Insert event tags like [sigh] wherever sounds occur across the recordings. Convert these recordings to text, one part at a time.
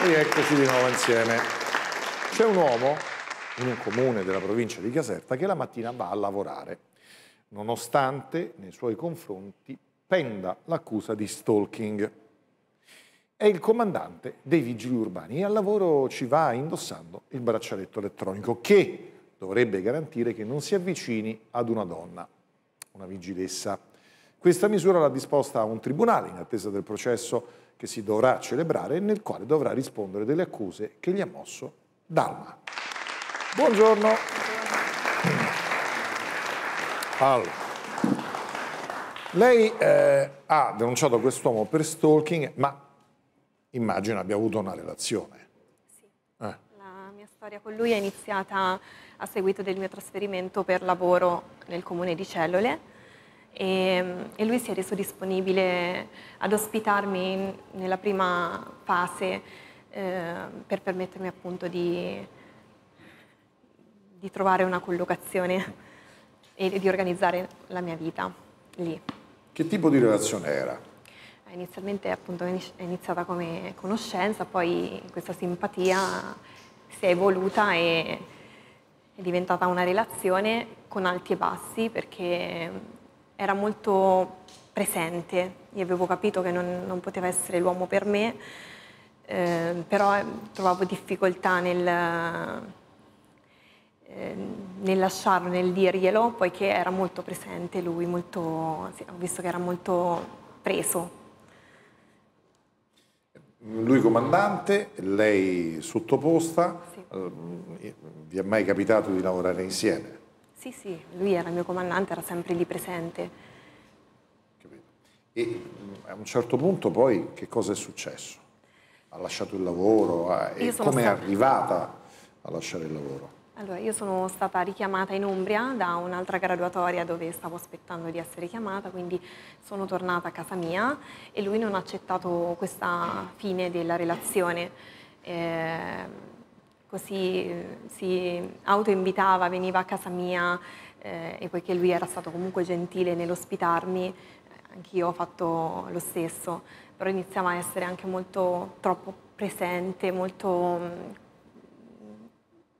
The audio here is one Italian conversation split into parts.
Rieccoci di nuovo insieme. C'è un uomo in un comune della provincia di Caserta che la mattina va a lavorare, nonostante nei suoi confronti penda l'accusa di stalking. È il comandante dei vigili urbani e al lavoro ci va indossando il braccialetto elettronico che dovrebbe garantire che non si avvicini ad una donna, una vigilessa. Questa misura l'ha disposta un tribunale in attesa del processo che si dovrà celebrare e nel quale dovrà rispondere delle accuse che gli ha mosso Dalma. Buongiorno. Allora, lei eh, ha denunciato quest'uomo per stalking, ma immagino abbia avuto una relazione. Sì. Eh. La mia storia con lui è iniziata a seguito del mio trasferimento per lavoro nel comune di Cellole e, e lui si è reso disponibile ad ospitarmi nella prima fase eh, per permettermi appunto di, di trovare una collocazione e di organizzare la mia vita lì. Che tipo di relazione era? Inizialmente appunto è iniziata come conoscenza, poi questa simpatia si è evoluta e è diventata una relazione con alti e bassi perché era molto presente, io avevo capito che non, non poteva essere l'uomo per me, eh, però eh, trovavo difficoltà nel, eh, nel lasciarlo, nel dirglielo, poiché era molto presente lui, molto, sì, ho visto che era molto preso. Lui comandante, lei sottoposta, sì. Eh, vi è mai capitato di lavorare insieme? Sì, sì, lui era il mio comandante, era sempre lì presente. E mm, a un certo punto poi che cosa è successo? Ha lasciato il lavoro e come è arrivata a lasciare il lavoro? Allora, io sono stata richiamata in Umbria da un'altra graduatoria dove stavo aspettando di essere chiamata, quindi sono tornata a casa mia e lui non ha accettato questa fine della relazione. Eh, così eh, si autoinvitava, veniva a casa mia eh, e poiché lui era stato comunque gentile nell'ospitarmi, eh, anch'io ho fatto lo stesso, però iniziava a essere anche molto troppo presente, molto mm,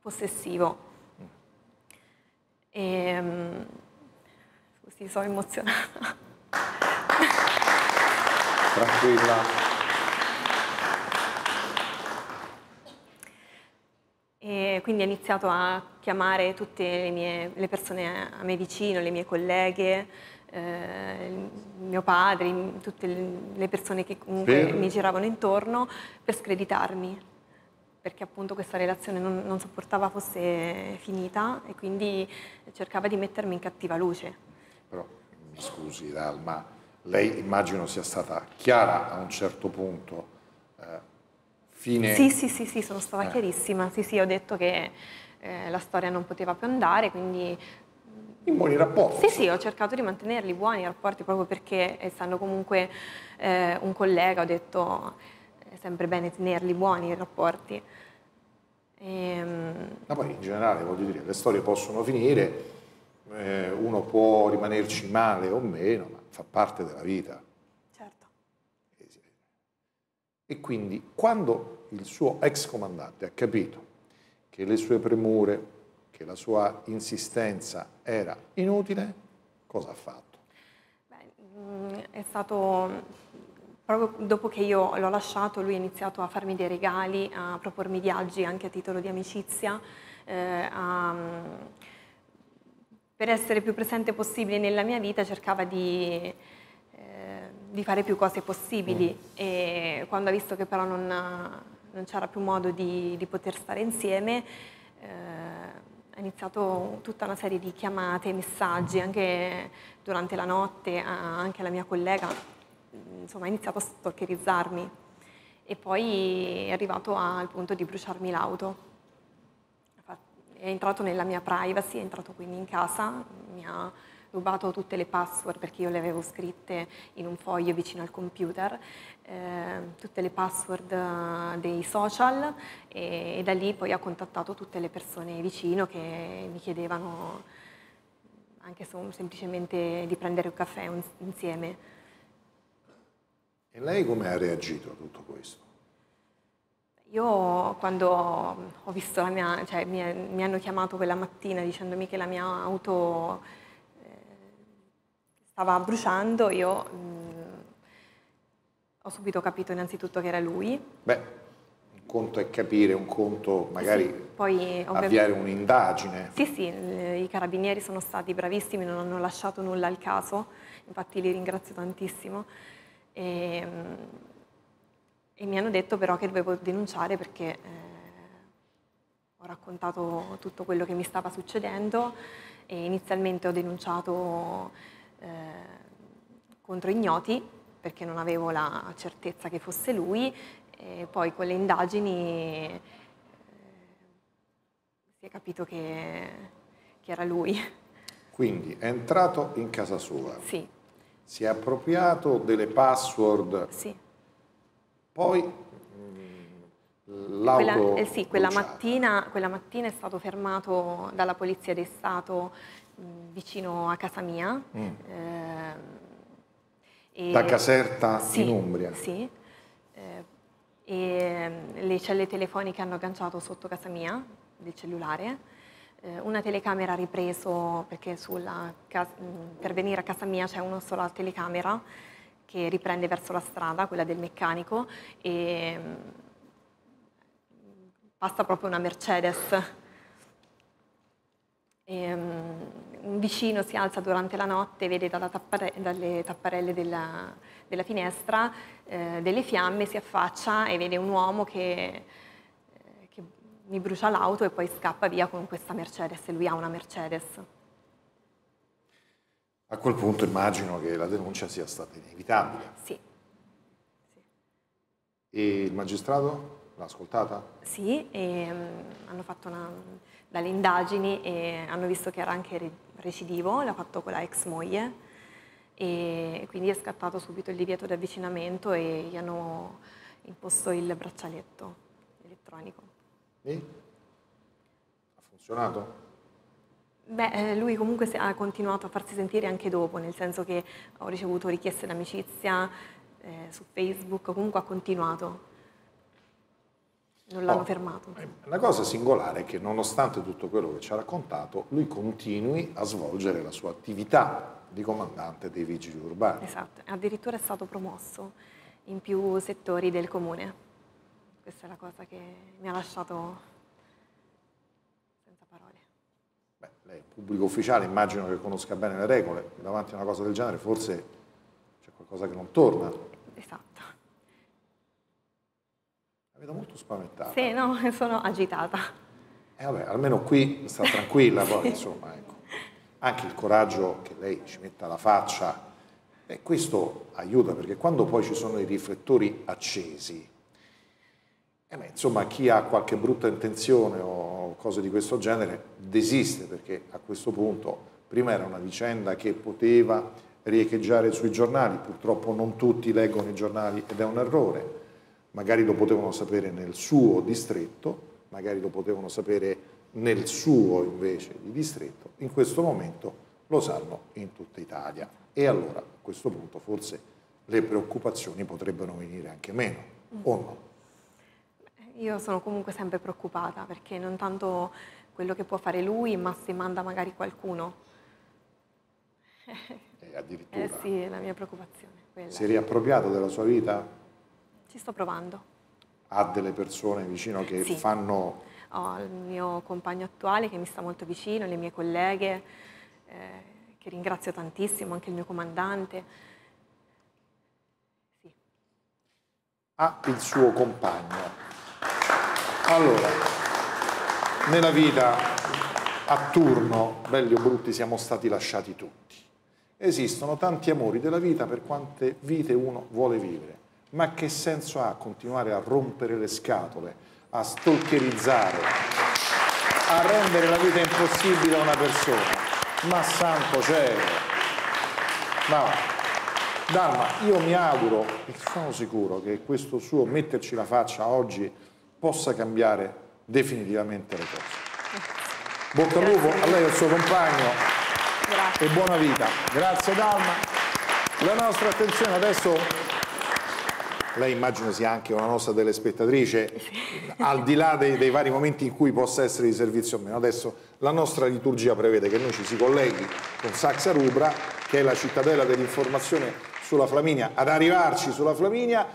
possessivo. E, mh, scusi, sono emozionata. Tranquilla. E quindi ho iniziato a chiamare tutte le, mie, le persone a me vicino, le mie colleghe, eh, mio padre, tutte le persone che comunque per... mi giravano intorno per screditarmi, perché appunto questa relazione non, non, sopportava fosse finita e quindi cercava di mettermi in cattiva luce. Però, mi scusi Dalma, lei immagino sia stata chiara a un certo punto. Eh, fine... Sì, sì, sì, sì sono stata eh. chiarissima. Sì, sì, ho detto che eh, la storia non poteva più andare, quindi... In buoni rapporti? Sì, sì, ho cercato di mantenerli buoni i rapporti proprio perché, essendo comunque eh, un collega, ho detto è sempre bene tenerli buoni i rapporti. E, ehm, Ma poi in generale, voglio dire, le storie possono finire, eh, uno può rimanerci male o meno, ma fa parte della vita. E quindi quando il suo ex comandante ha capito che le sue premure, che la sua insistenza era inutile, cosa ha fatto? Beh, mm, è stato proprio dopo che io l'ho lasciato, lui ha iniziato a farmi dei regali, a propormi viaggi anche a titolo di amicizia, eh, a, mm, per essere più presente possibile nella mia vita cercava di di fare più cose possibili mm. e quando ha visto che però non, non c'era più modo di, di poter stare insieme eh, ha iniziato tutta una serie di chiamate, messaggi, anche durante la notte, anche la mia collega, insomma ha iniziato a stalkerizzarmi e poi è arrivato al punto di bruciarmi l'auto. È entrato nella mia privacy, è entrato quindi in casa, mi ha rubato tutte le password perché io le avevo scritte in un foglio vicino al computer, eh, tutte le password eh, dei social e, e, da lì poi ho contattato tutte le persone vicino che mi chiedevano anche semplicemente di prendere un caffè insieme. E lei come ha reagito a tutto questo? Io quando ho visto la mia, cioè mi, mi hanno chiamato quella mattina dicendomi che la mia auto stava bruciando, io mh, mm, ho subito capito innanzitutto che era lui. Beh, un conto è capire, un conto magari sì, poi, avviare un'indagine. Sì, sì, i carabinieri sono stati bravissimi, non hanno lasciato nulla al caso, infatti li ringrazio tantissimo. E, ehm, e mi hanno detto però che dovevo denunciare perché eh, ho raccontato tutto quello che mi stava succedendo e inizialmente ho denunciato eh, contro ignoti perché non avevo la certezza che fosse lui e poi con le indagini eh, si è capito che, che era lui. Quindi è entrato in casa sua? Sì. Si è appropriato delle password? Sì poi l'auto quella, eh sì, quella mattina, quella mattina, è stato fermato dalla Polizia di Stato mh, vicino a casa mia. Mm. Eh, da Caserta sì, in Umbria? Sì. Eh, e le celle telefoniche hanno agganciato sotto casa mia, del cellulare. Eh, una telecamera ha ripreso, perché sulla, per venire a casa mia c'è una sola telecamera, che riprende verso la strada, quella del meccanico, e passa proprio una Mercedes. E, um, un vicino si alza durante la notte, vede tappare, dalle tapparelle della, della finestra eh, delle fiamme, si affaccia e vede un uomo che, eh, che mi brucia l'auto e poi scappa via con questa Mercedes, e lui ha una Mercedes. A quel punto immagino che la denuncia sia stata inevitabile. Sì. sì. E il magistrato l'ha ascoltata? Sì, e, um, hanno fatto una, dalle indagini e hanno visto che era anche recidivo, l'ha fatto con la ex moglie e quindi è scattato subito il divieto di avvicinamento e gli hanno imposto il braccialetto elettronico. E? Ha funzionato? Beh, eh, lui comunque ha continuato a farsi sentire anche dopo, nel senso che ho ricevuto richieste d'amicizia eh, su Facebook, comunque ha continuato. Non l'hanno oh, fermato. Eh, la cosa singolare è che nonostante tutto quello che ci ha raccontato, lui continui a svolgere la sua attività di comandante dei vigili urbani. Esatto, addirittura è stato promosso in più settori del comune. Questa è la cosa che mi ha lasciato lei è pubblico ufficiale, immagino che conosca bene le regole, davanti a una cosa del genere forse c'è qualcosa che non torna. Esatto. Vedo molto spaventata. Sì, no, [laughs] sono agitata. Eh vabbè, almeno qui sta tranquilla, poi insomma, ecco. Anche il coraggio che lei ci metta la faccia, e questo aiuta perché quando poi ci sono i riflettori accesi, eh beh, insomma, chi ha qualche brutta intenzione o cose di questo genere desiste perché a questo punto prima era una vicenda che poteva riecheggiare sui giornali, purtroppo non tutti leggono i giornali ed è un errore, magari lo potevano sapere nel suo distretto, magari lo potevano sapere nel suo invece di distretto, in questo momento lo sanno in tutta Italia e allora a questo punto forse le preoccupazioni potrebbero venire anche meno, o no? Io sono comunque sempre preoccupata perché non tanto quello che può fare lui, ma se manda magari qualcuno. Eh, [laughs] addirittura. Eh sì, è la mia preoccupazione. Quella. Si è riappropriato della sua vita? Ci sto provando. Ha delle persone vicino che sì. fanno... Ho il mio compagno attuale che mi sta molto vicino, le mie colleghe, eh, che ringrazio tantissimo, anche il mio comandante. Sì. Ha il suo compagno allora, nella vita a turno, belli o brutti, siamo stati lasciati tutti. Esistono tanti amori della vita per quante vite uno vuole vivere, ma che senso ha continuare a rompere le scatole, a stalkerizzare, a rendere la vita impossibile a una persona? Ma santo cielo! Ma Dalma, io mi auguro e sono sicuro che questo suo metterci la faccia oggi possa cambiare definitivamente le cose. Bocca al lupo a lei e al suo compagno Grazie. e buona vita. Grazie Dalma. La nostra attenzione adesso lei immagino sia anche una nostra telespettatrice, al di là dei, dei, vari momenti in cui possa essere di servizio o meno. Adesso la nostra liturgia prevede che noi ci si colleghi con Saxa Rubra, che è la cittadella dell'informazione sulla Flaminia, ad arrivarci sulla Flaminia